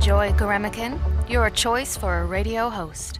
I'm Joy Garemikin, your choice for a radio host.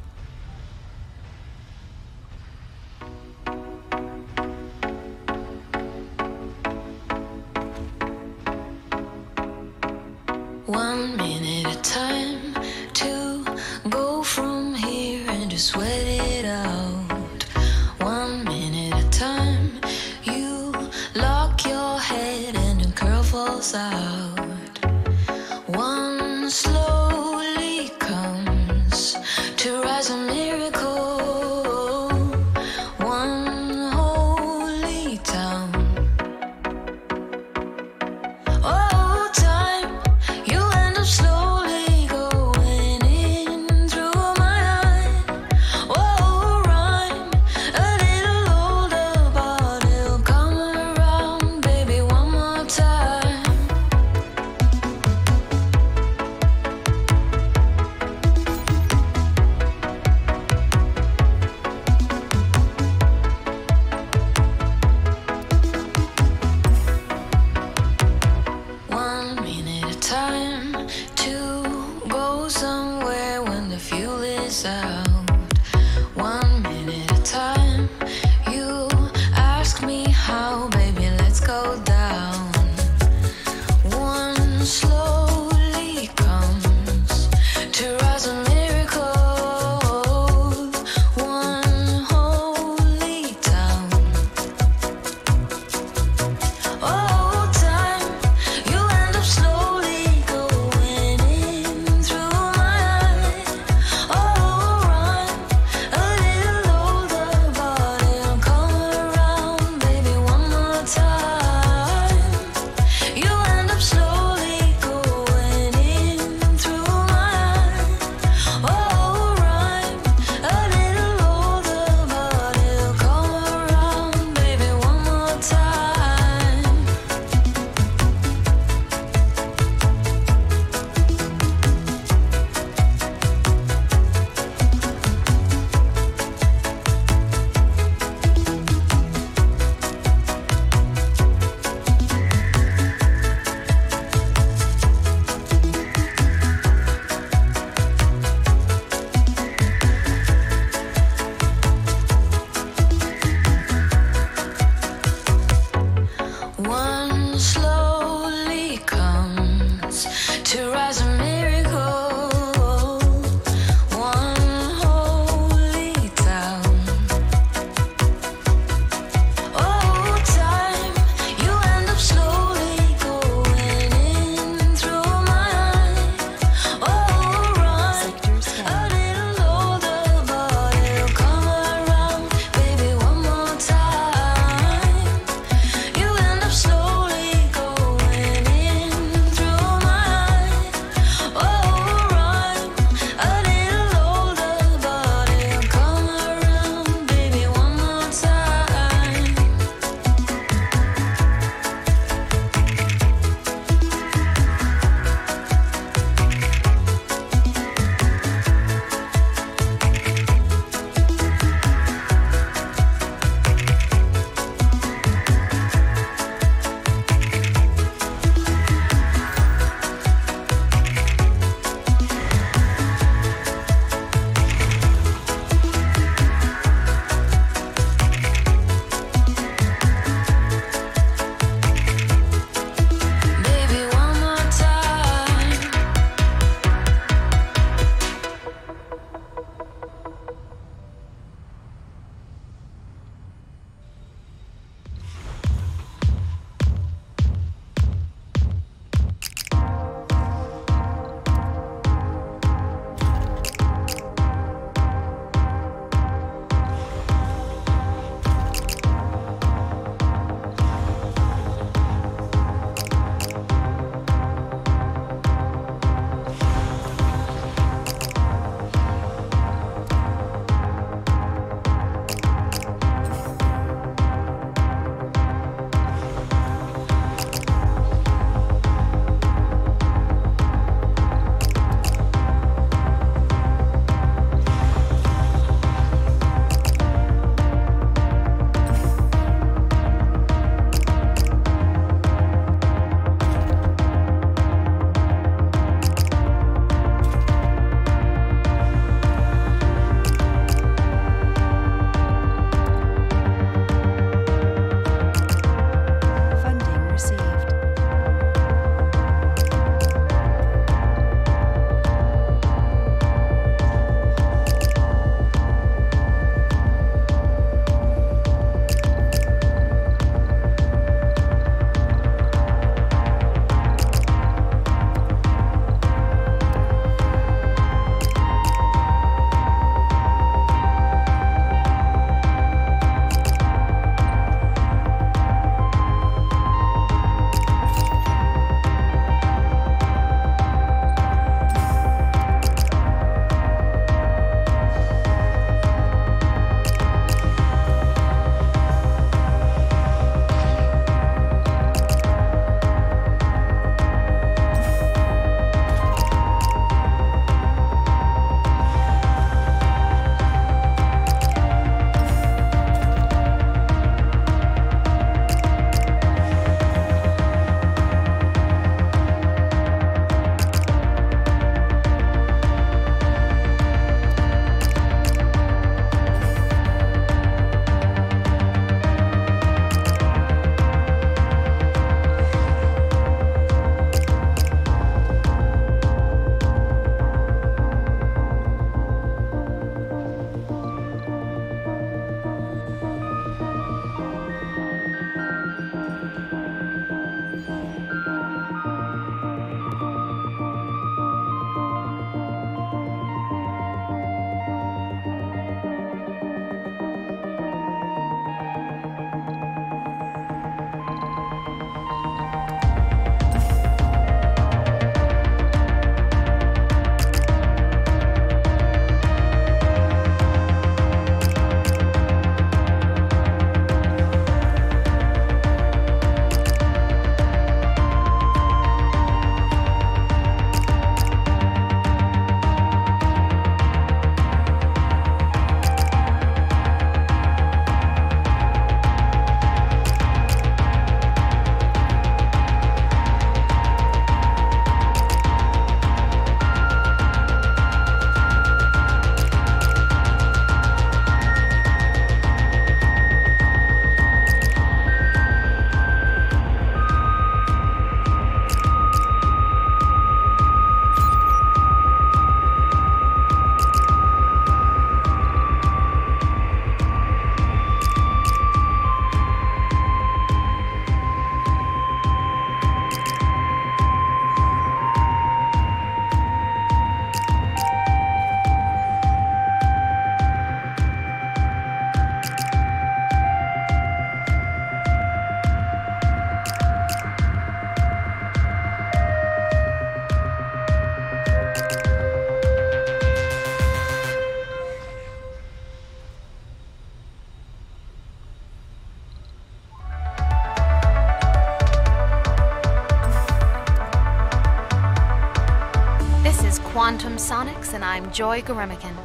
Sonics, and I'm Joy Goremican.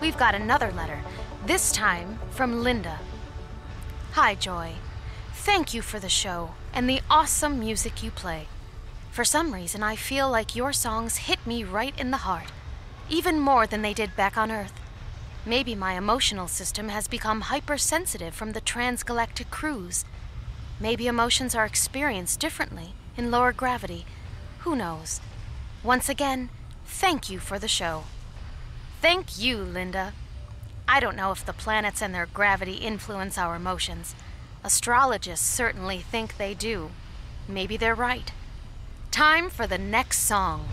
We've got another letter, this time from Linda. Hi, Joy. Thank you for the show and the awesome music you play. For some reason, I feel like your songs hit me right in the heart, even more than they did back on Earth. Maybe my emotional system has become hypersensitive from the transgalactic cruise. Maybe emotions are experienced differently in lower gravity. Who knows? Once again, thank you for the show. Thank you, Linda. I don't know if the planets and their gravity influence our emotions. Astrologists certainly think they do. Maybe they're right. Time for the next song.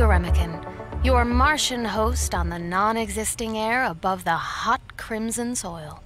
I'm your Martian host on the non existing air above the hot crimson soil.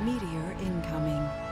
Meteor incoming.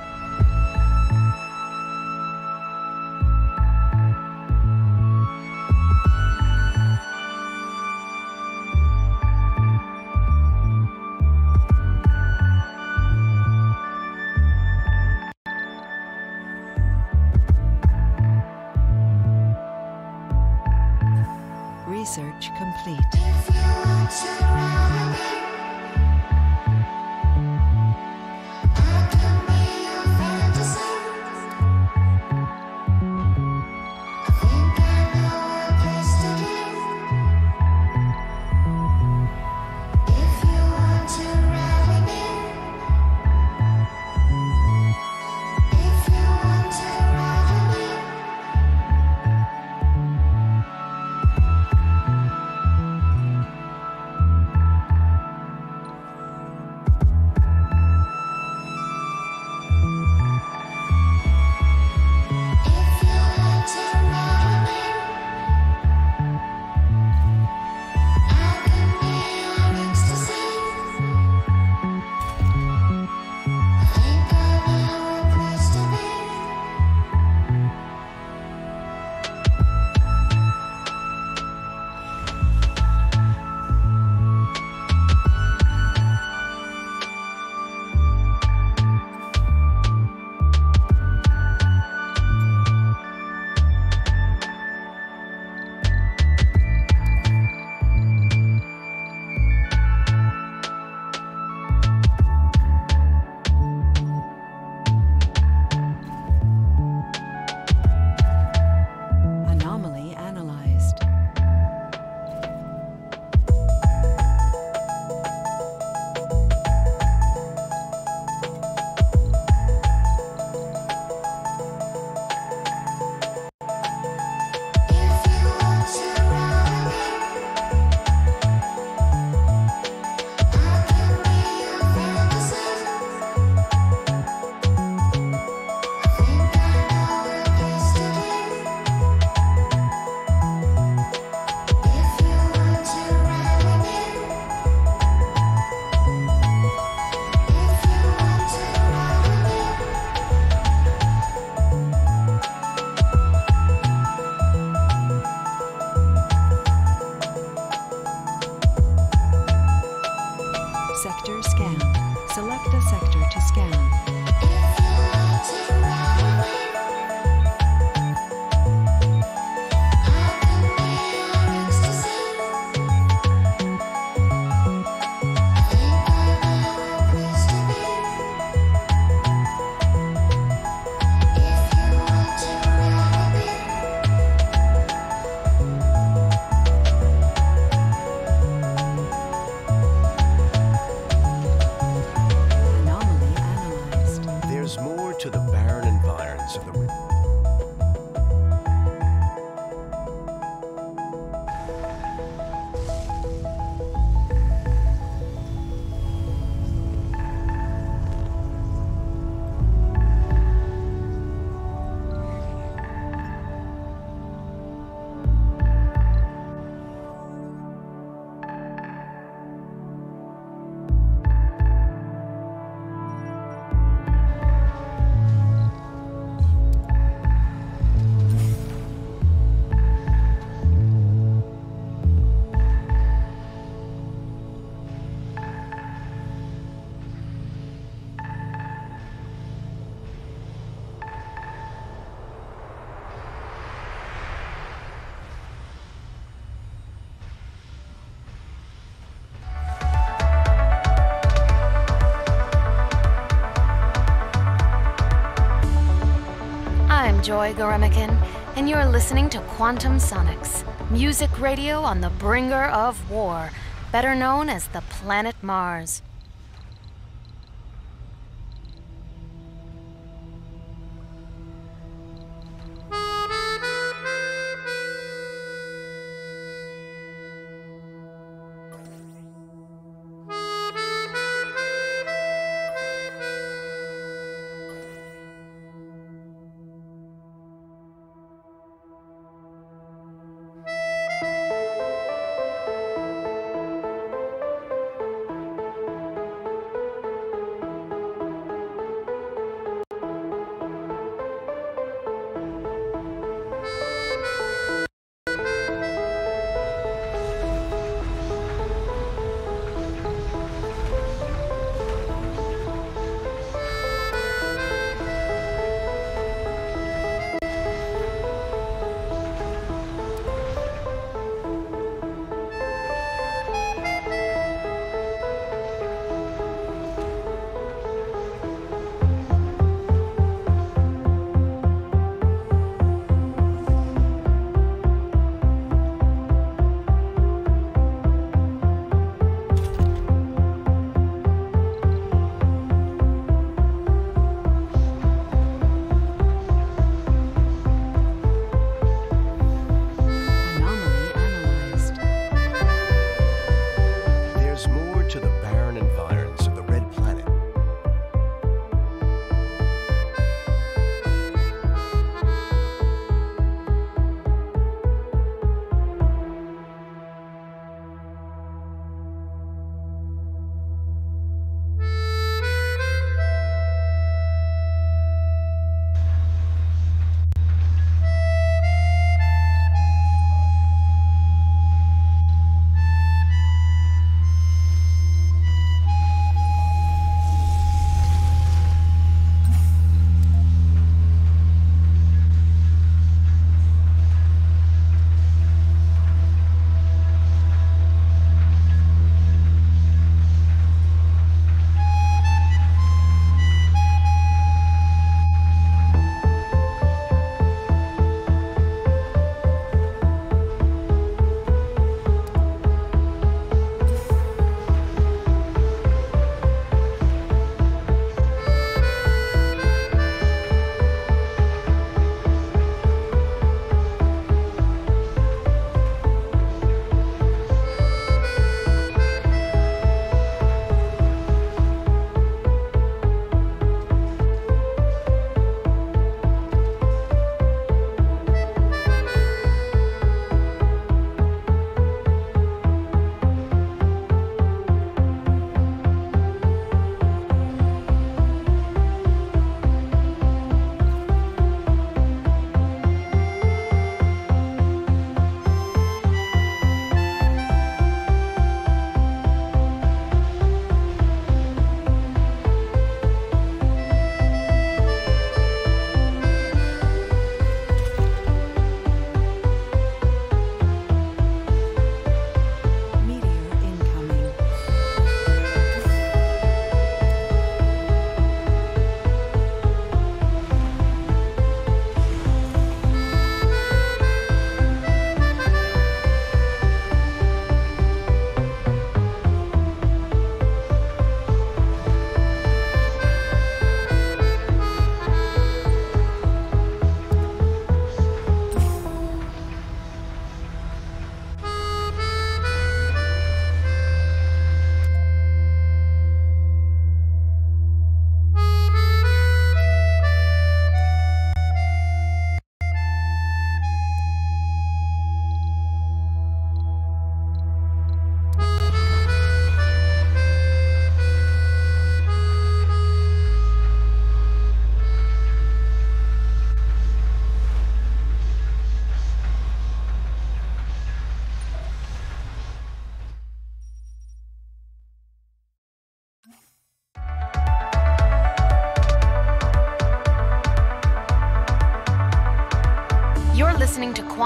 Joy Garemican, and you're listening to Quantum Sonics, music radio on the bringer of war, better known as the planet Mars.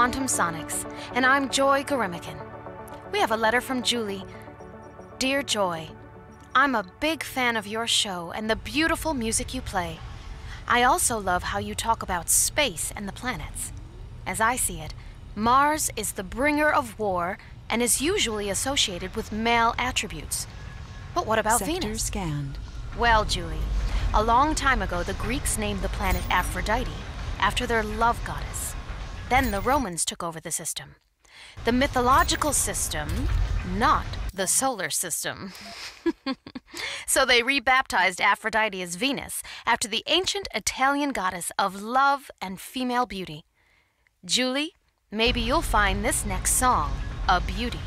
Quantum Sonics, and I'm Joy Garemican. We have a letter from Julie. Dear Joy, I'm a big fan of your show and the beautiful music you play. I also love how you talk about space and the planets. As I see it, Mars is the bringer of war and is usually associated with male attributes. But what about Sector Venus? scanned. Well, Julie, a long time ago the Greeks named the planet Aphrodite after their love goddess. Then the Romans took over the system. The mythological system, not the solar system. so they rebaptized Aphrodite as Venus after the ancient Italian goddess of love and female beauty. Julie, maybe you'll find this next song a beauty.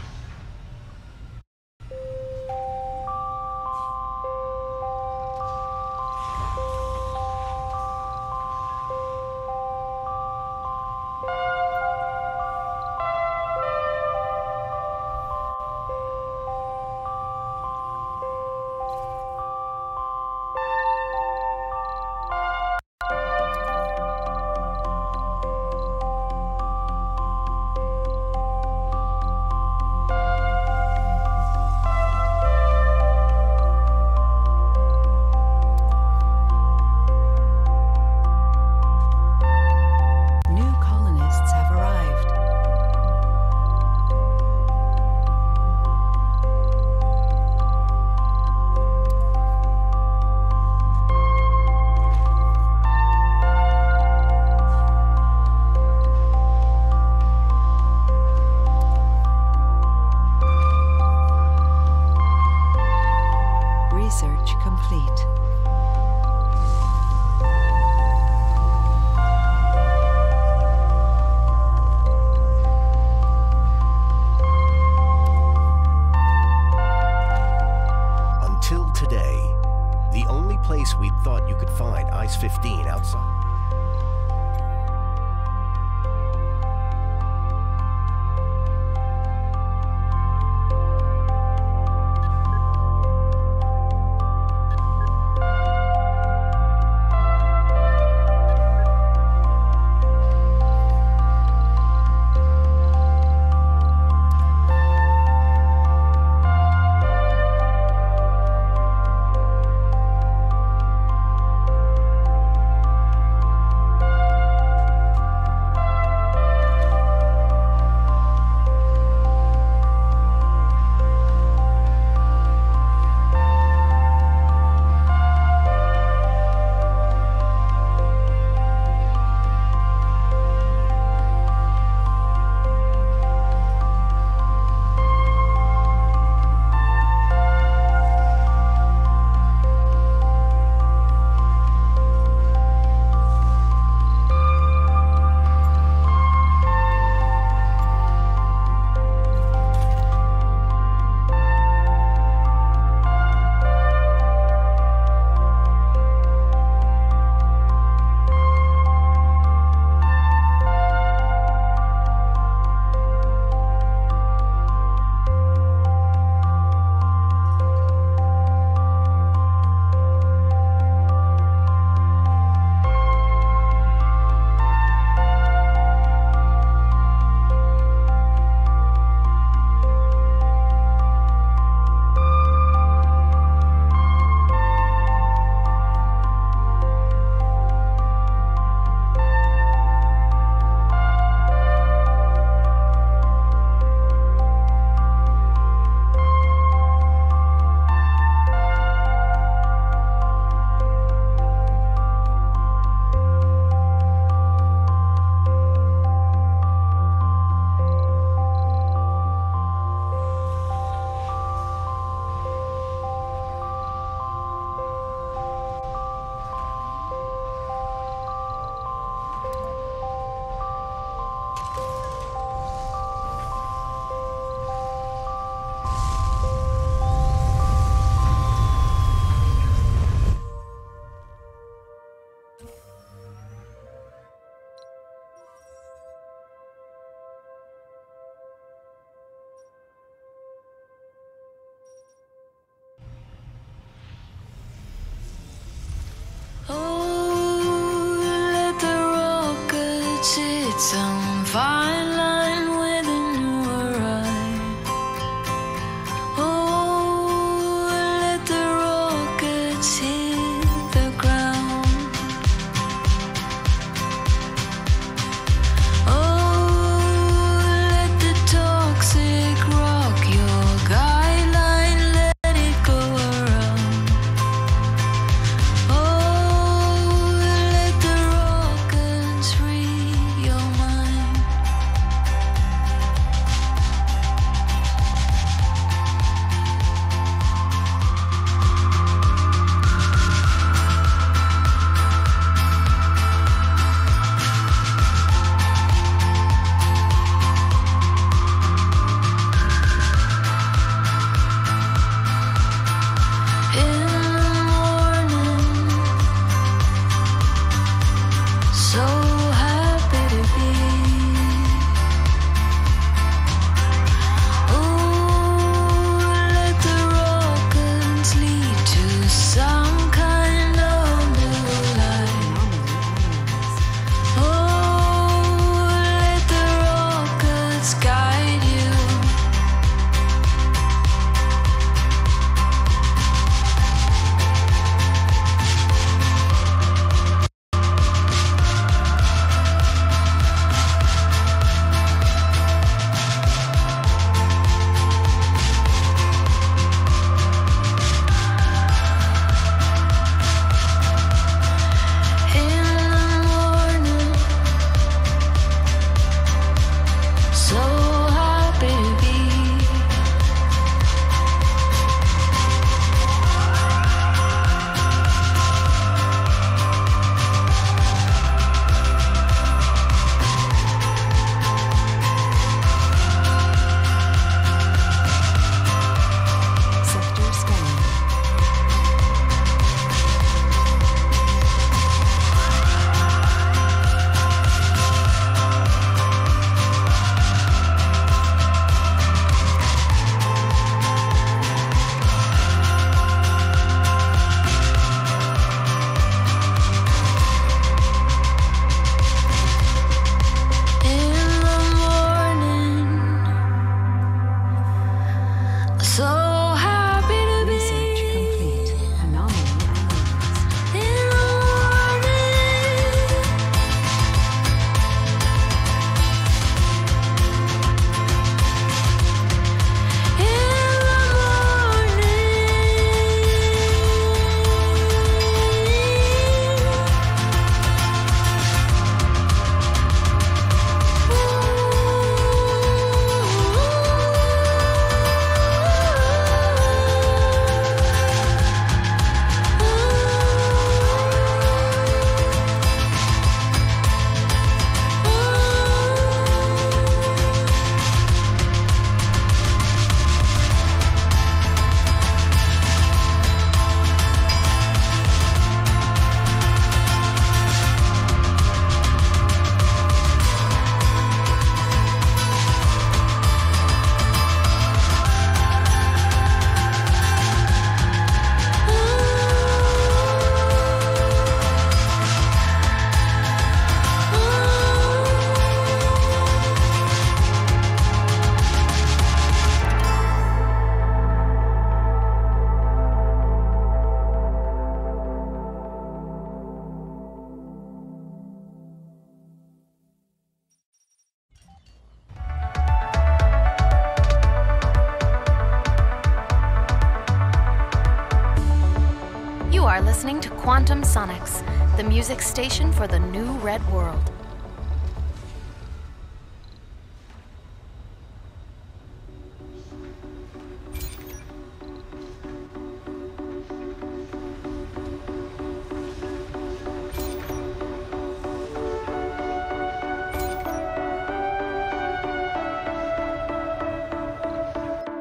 Sonics, the music station for the new red world.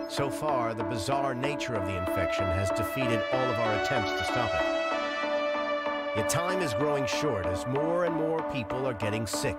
So far, the bizarre nature of the infection has defeated all of our attempts to stop it. Yet time is growing short as more and more people are getting sick.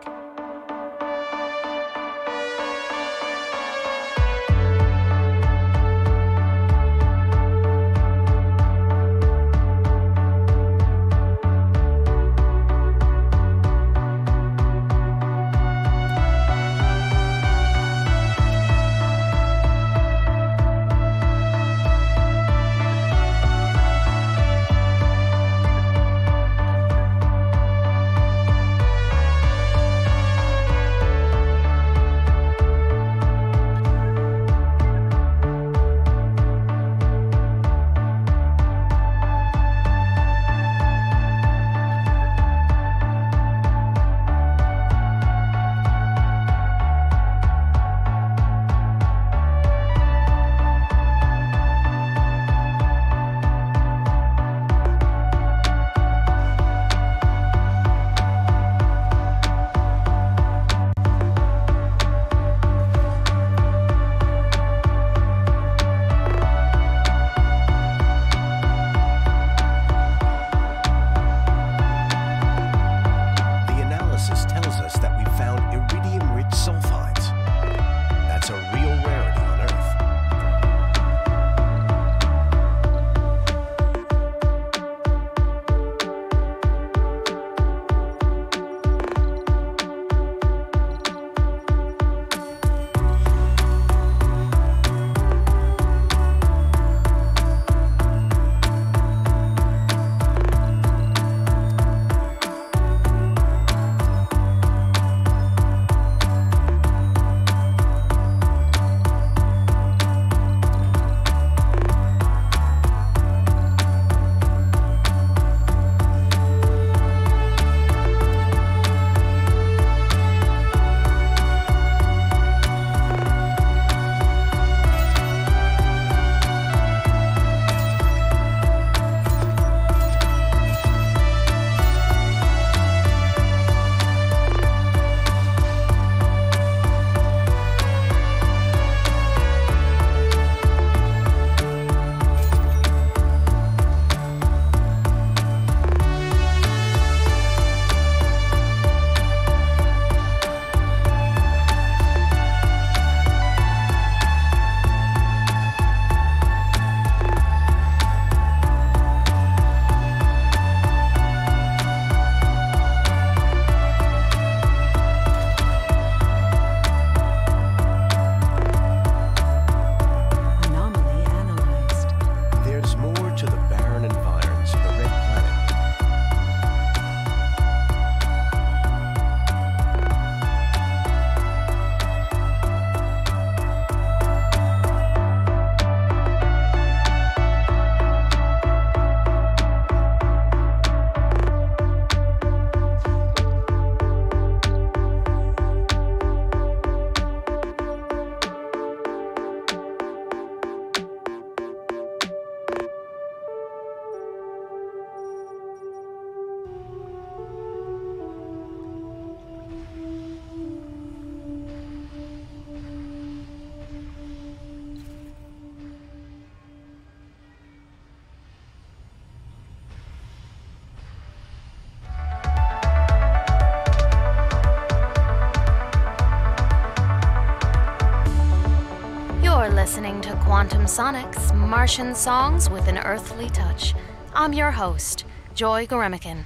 Quantum Sonics, Martian songs with an earthly touch. I'm your host, Joy Goremican.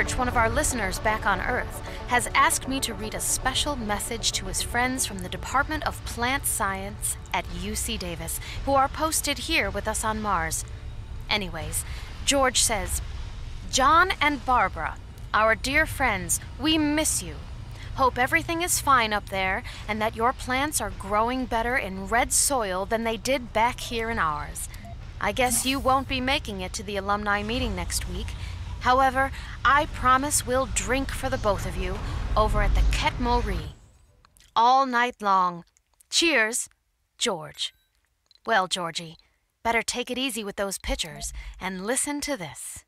George, one of our listeners back on Earth, has asked me to read a special message to his friends from the Department of Plant Science at UC Davis, who are posted here with us on Mars. Anyways, George says, John and Barbara, our dear friends, we miss you. Hope everything is fine up there and that your plants are growing better in red soil than they did back here in ours. I guess you won't be making it to the alumni meeting next week. However, I promise we'll drink for the both of you over at the Ket Mori. All night long. Cheers, George. Well, Georgie, better take it easy with those pictures and listen to this.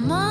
Mom.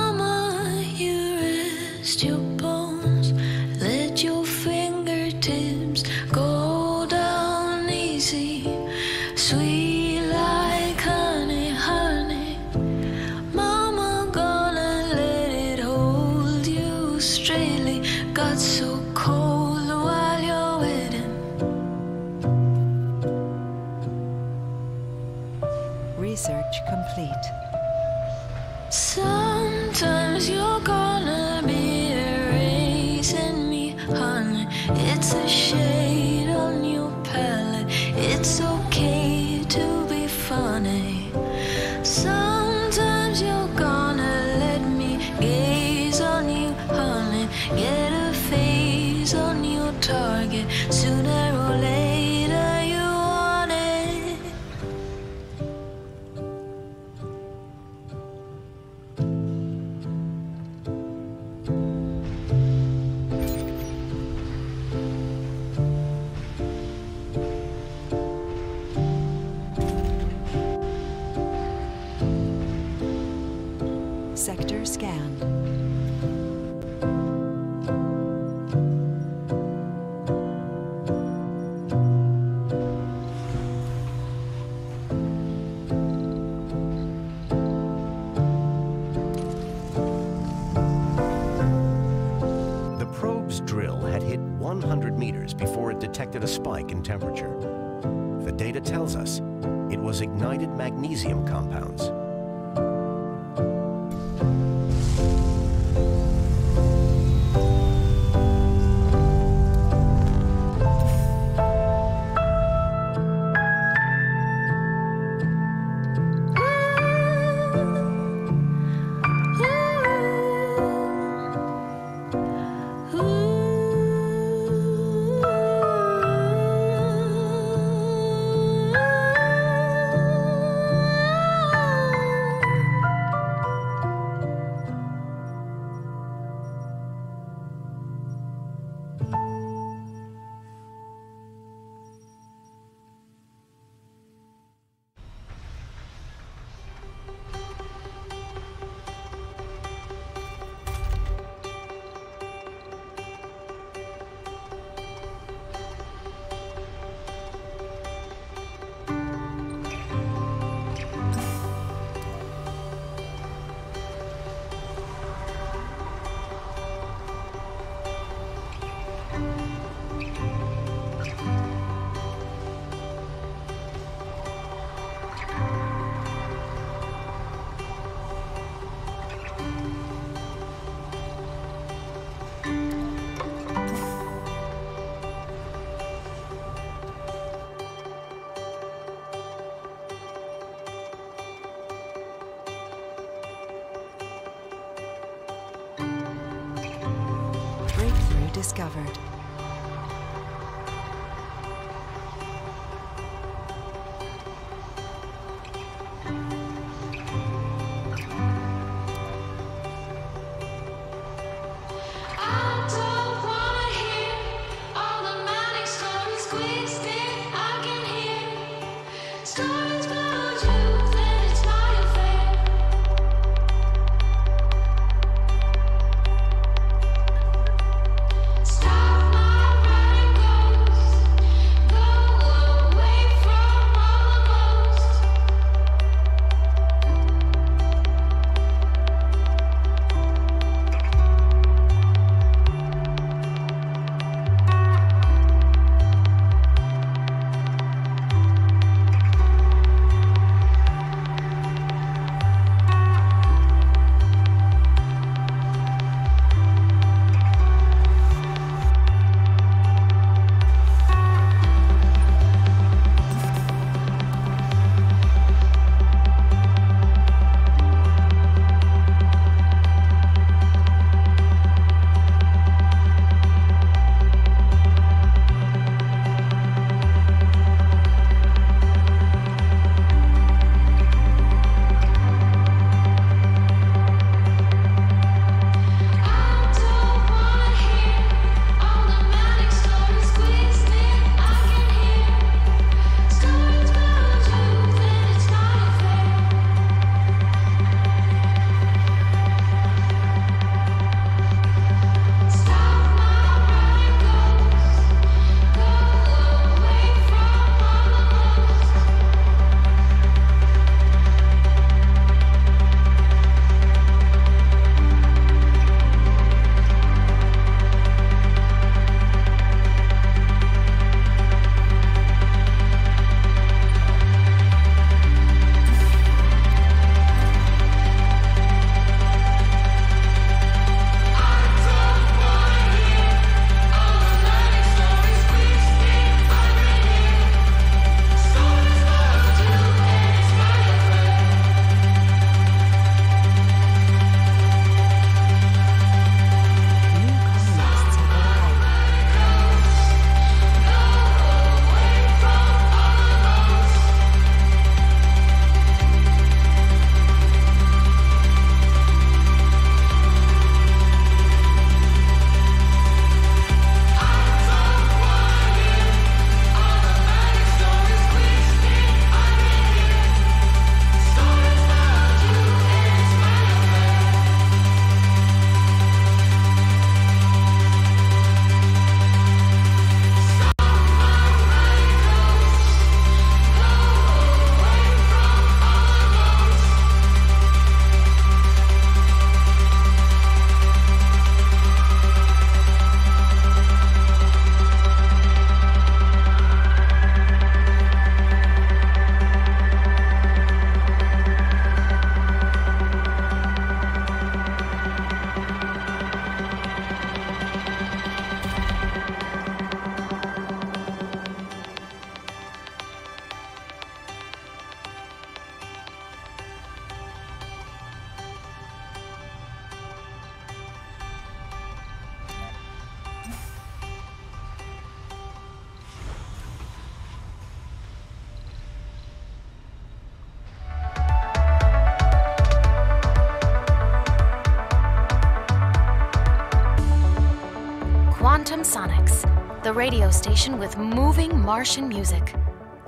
Radio station with moving Martian music.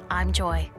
I'm Joy.